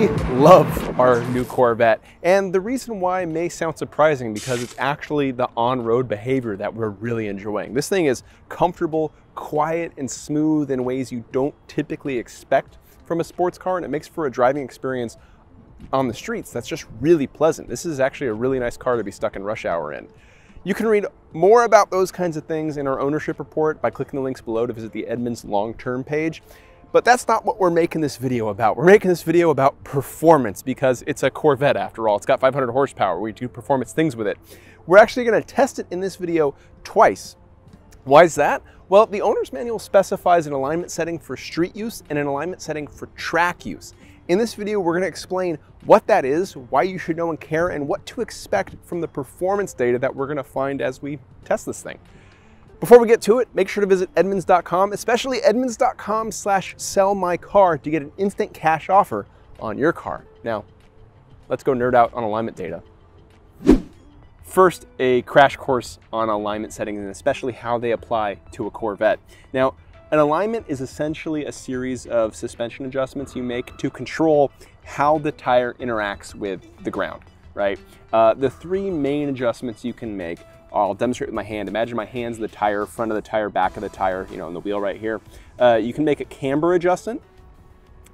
We love our new Corvette, and the reason why may sound surprising because it's actually the on-road behavior that we're really enjoying. This thing is comfortable, quiet, and smooth in ways you don't typically expect from a sports car, and it makes for a driving experience on the streets that's just really pleasant. This is actually a really nice car to be stuck in rush hour in. You can read more about those kinds of things in our ownership report by clicking the links below to visit the Edmunds long-term page. But that's not what we're making this video about. We're making this video about performance because it's a Corvette after all. It's got 500 horsepower. We do performance things with it. We're actually gonna test it in this video twice. Why is that? Well, the owner's manual specifies an alignment setting for street use and an alignment setting for track use. In this video, we're gonna explain what that is, why you should know and care, and what to expect from the performance data that we're gonna find as we test this thing. Before we get to it, make sure to visit Edmunds.com, especially Edmunds.com slash sell my car to get an instant cash offer on your car. Now, let's go nerd out on alignment data. First, a crash course on alignment settings and especially how they apply to a Corvette. Now, an alignment is essentially a series of suspension adjustments you make to control how the tire interacts with the ground, right? Uh, the three main adjustments you can make I'll demonstrate with my hand. Imagine my hand's the tire, front of the tire, back of the tire, you know, on the wheel right here. Uh, you can make a camber adjustment,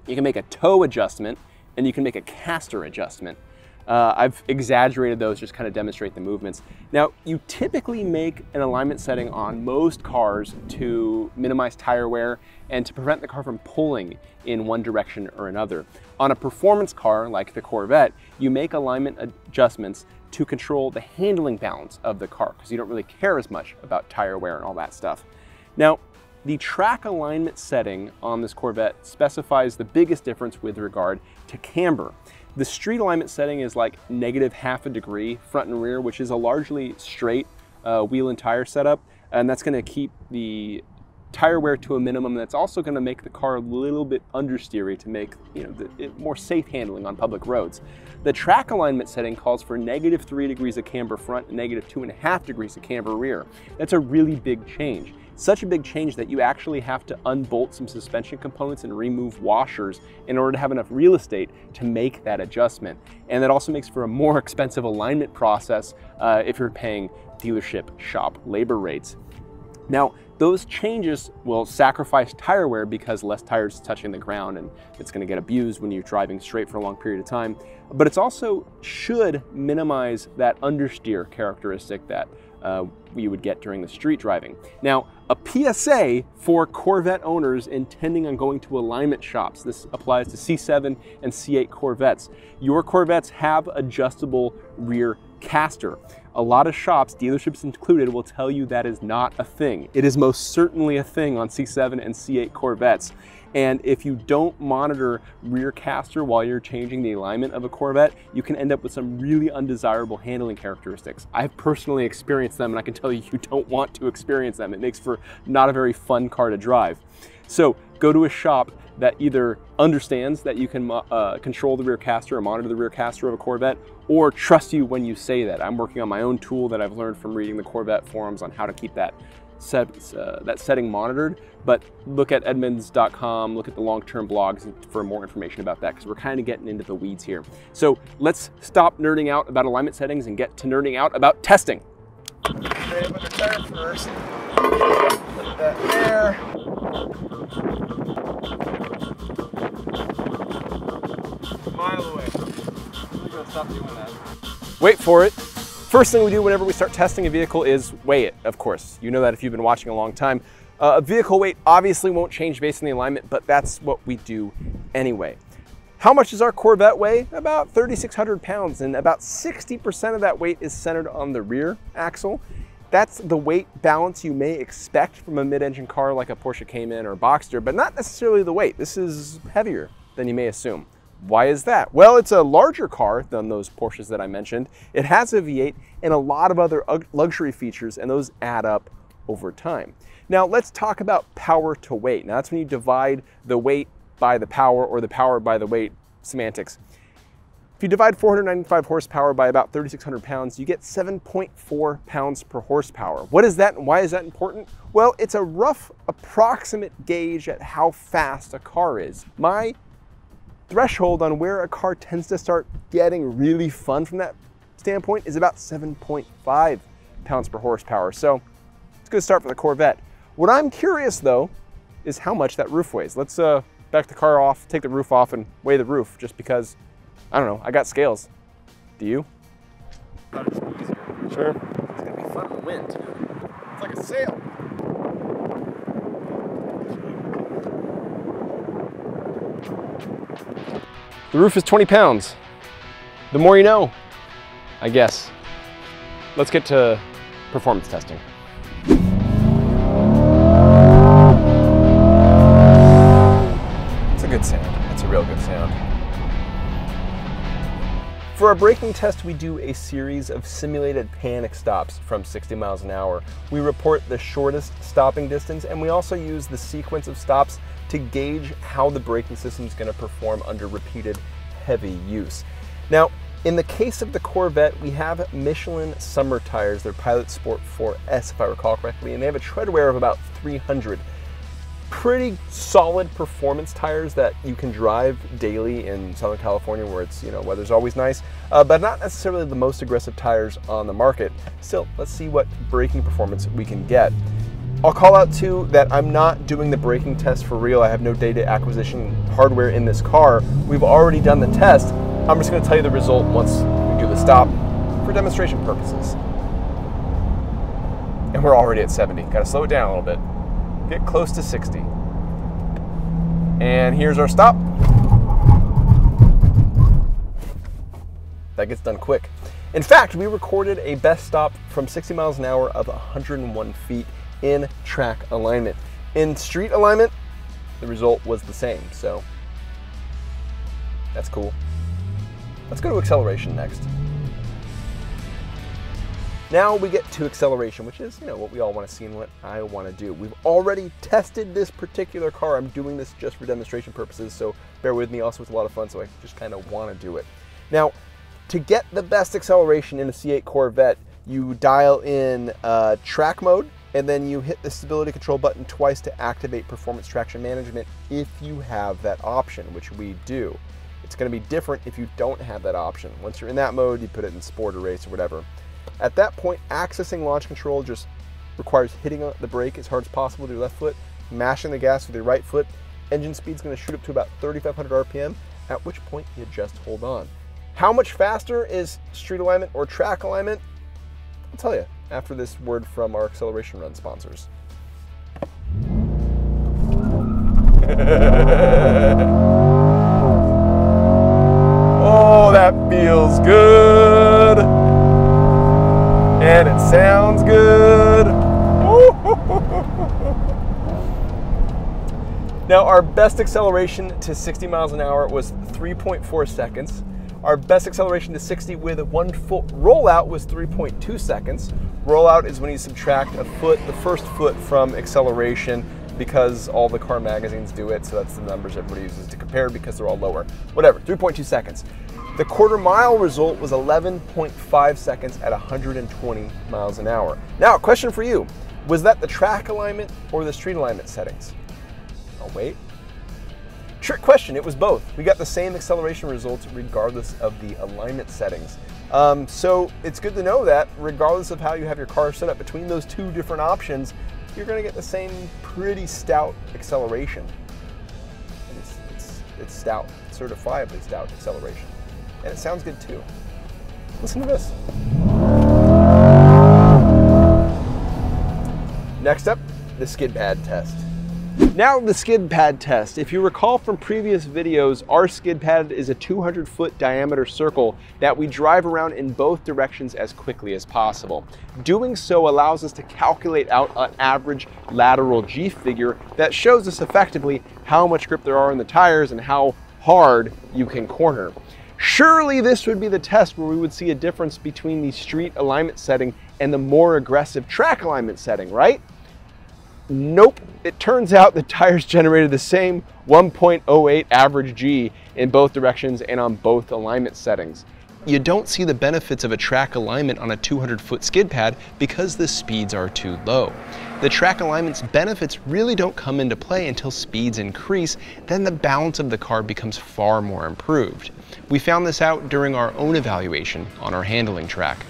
you can make a toe adjustment, and you can make a caster adjustment. Uh, I've exaggerated those just kind of demonstrate the movements. Now, you typically make an alignment setting on most cars to minimize tire wear and to prevent the car from pulling in one direction or another. On a performance car like the Corvette, you make alignment adjustments to control the handling balance of the car because you don't really care as much about tire wear and all that stuff. Now, the track alignment setting on this Corvette specifies the biggest difference with regard to camber. The street alignment setting is like negative half a degree front and rear, which is a largely straight uh, wheel and tire setup. And that's gonna keep the tire wear to a minimum. That's also gonna make the car a little bit understeery to make you know, the, more safe handling on public roads. The track alignment setting calls for negative three degrees of camber front and negative two and a half degrees of camber rear. That's a really big change. Such a big change that you actually have to unbolt some suspension components and remove washers in order to have enough real estate to make that adjustment. And that also makes for a more expensive alignment process uh, if you're paying dealership shop labor rates. Now, those changes will sacrifice tire wear because less tires touching the ground and it's gonna get abused when you're driving straight for a long period of time. But it's also should minimize that understeer characteristic that uh, you would get during the street driving. Now, a PSA for Corvette owners intending on going to alignment shops. This applies to C7 and C8 Corvettes. Your Corvettes have adjustable rear caster. A lot of shops, dealerships included, will tell you that is not a thing. It is most certainly a thing on C7 and C8 Corvettes. And if you don't monitor rear caster while you're changing the alignment of a Corvette, you can end up with some really undesirable handling characteristics. I've personally experienced them and I can tell you you don't want to experience them. It makes for not a very fun car to drive. So go to a shop that either understands that you can uh, control the rear caster or monitor the rear caster of a Corvette or trust you when you say that. I'm working on my own tool that I've learned from reading the Corvette forums on how to keep that set, uh, that setting monitored, but look at edmunds.com, look at the long-term blogs for more information about that because we're kind of getting into the weeds here. So let's stop nerding out about alignment settings and get to nerding out about testing. Okay, Wait for it. First thing we do whenever we start testing a vehicle is weigh it, of course. You know that if you've been watching a long time. Uh, a vehicle weight obviously won't change based on the alignment, but that's what we do anyway. How much does our Corvette weigh? About 3,600 pounds, and about 60% of that weight is centered on the rear axle. That's the weight balance you may expect from a mid-engine car like a Porsche Cayman or Boxster, but not necessarily the weight. This is heavier than you may assume. Why is that? Well, it's a larger car than those Porsches that I mentioned. It has a V8 and a lot of other luxury features, and those add up over time. Now, let's talk about power to weight. Now, that's when you divide the weight by the power or the power by the weight semantics. If you divide 495 horsepower by about 3,600 pounds, you get 7.4 pounds per horsepower. What is that and why is that important? Well, it's a rough approximate gauge at how fast a car is. My threshold on where a car tends to start getting really fun from that standpoint is about 7.5 pounds per horsepower. So it's a good start for the Corvette. What I'm curious though is how much that roof weighs. Let's uh, back the car off, take the roof off and weigh the roof just because, I don't know, I got scales. Do you? Sure. It's gonna be fun in the wind. It's like a sail. The roof is 20 pounds. The more you know, I guess. Let's get to performance testing. For our braking test, we do a series of simulated panic stops from 60 miles an hour. We report the shortest stopping distance, and we also use the sequence of stops to gauge how the braking system is going to perform under repeated heavy use. Now, in the case of the Corvette, we have Michelin summer tires. They're Pilot Sport 4S, if I recall correctly, and they have a tread wear of about 300 pretty solid performance tires that you can drive daily in Southern California where it's, you know, weather's always nice, uh, but not necessarily the most aggressive tires on the market. Still, let's see what braking performance we can get. I'll call out too that I'm not doing the braking test for real. I have no data acquisition hardware in this car. We've already done the test. I'm just gonna tell you the result once we do the stop for demonstration purposes. And we're already at 70. Gotta slow it down a little bit get close to 60. And here's our stop. That gets done quick. In fact, we recorded a best stop from 60 miles an hour of 101 feet in track alignment. In street alignment, the result was the same, so that's cool. Let's go to acceleration next. Now we get to acceleration, which is, you know, what we all want to see and what I want to do. We've already tested this particular car. I'm doing this just for demonstration purposes, so bear with me. Also, it's a lot of fun, so I just kind of want to do it. Now, to get the best acceleration in a C8 Corvette, you dial in uh, track mode, and then you hit the stability control button twice to activate performance traction management if you have that option, which we do. It's going to be different if you don't have that option. Once you're in that mode, you put it in sport or race or whatever. At that point, accessing launch control just requires hitting the brake as hard as possible with your left foot, mashing the gas with your right foot. Engine speed's gonna shoot up to about 3,500 RPM, at which point you just hold on. How much faster is street alignment or track alignment? I'll tell you after this word from our acceleration run sponsors. And it sounds good. now, our best acceleration to 60 miles an hour was 3.4 seconds. Our best acceleration to 60 with a one foot rollout was 3.2 seconds. Rollout is when you subtract a foot, the first foot from acceleration because all the car magazines do it, so that's the numbers everybody uses to compare because they're all lower. Whatever, 3.2 seconds. The quarter mile result was 11.5 seconds at 120 miles an hour. Now, question for you. Was that the track alignment or the street alignment settings? Oh, wait. Trick question, it was both. We got the same acceleration results regardless of the alignment settings. Um, so it's good to know that regardless of how you have your car set up between those two different options, you're gonna get the same pretty stout acceleration. It's, it's, it's stout, certifiably stout acceleration and it sounds good too. Listen to this. Next up, the skid pad test. Now the skid pad test. If you recall from previous videos, our skid pad is a 200 foot diameter circle that we drive around in both directions as quickly as possible. Doing so allows us to calculate out an average lateral G figure that shows us effectively how much grip there are in the tires and how hard you can corner. Surely this would be the test where we would see a difference between the street alignment setting and the more aggressive track alignment setting, right? Nope. It turns out the tires generated the same 1.08 average G in both directions and on both alignment settings. you don't see the benefits of a track alignment on a 200 foot skid pad because the speeds are too low. The track alignment's benefits really don't come into play until speeds increase, then the balance of the car becomes far more improved. We found this out during our own evaluation on our handling track.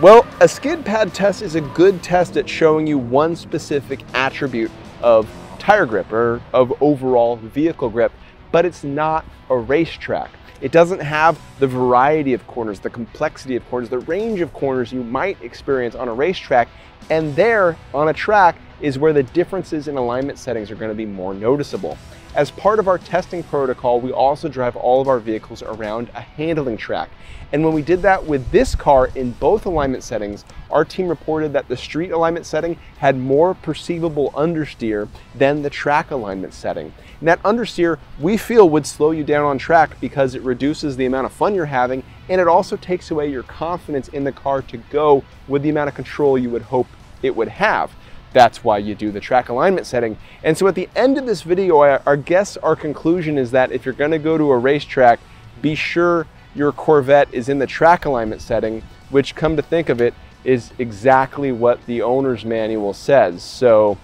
Well, a skid pad test is a good test at showing you one specific attribute of tire grip or of overall vehicle grip, but it's not a racetrack. It doesn't have the variety of corners, the complexity of corners, the range of corners you might experience on a racetrack. And there on a track is where the differences in alignment settings are going to be more noticeable. As part of our testing protocol, we also drive all of our vehicles around a handling track. And when we did that with this car in both alignment settings, our team reported that the street alignment setting had more perceivable understeer than the track alignment setting. And that understeer, we feel, would slow you down on track because it reduces the amount of fun you're having and it also takes away your confidence in the car to go with the amount of control you would hope it would have. That's why you do the track alignment setting. And so at the end of this video, our guess, our conclusion is that if you're gonna go to a racetrack, be sure your Corvette is in the track alignment setting, which come to think of it, is exactly what the owner's manual says. So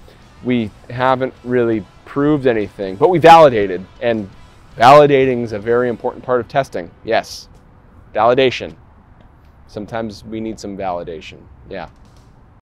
we haven't really proved anything, but we validated. And validating is a very important part of testing. Yes, validation. Sometimes we need some validation. Yeah.